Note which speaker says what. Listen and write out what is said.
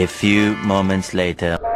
Speaker 1: A few moments later.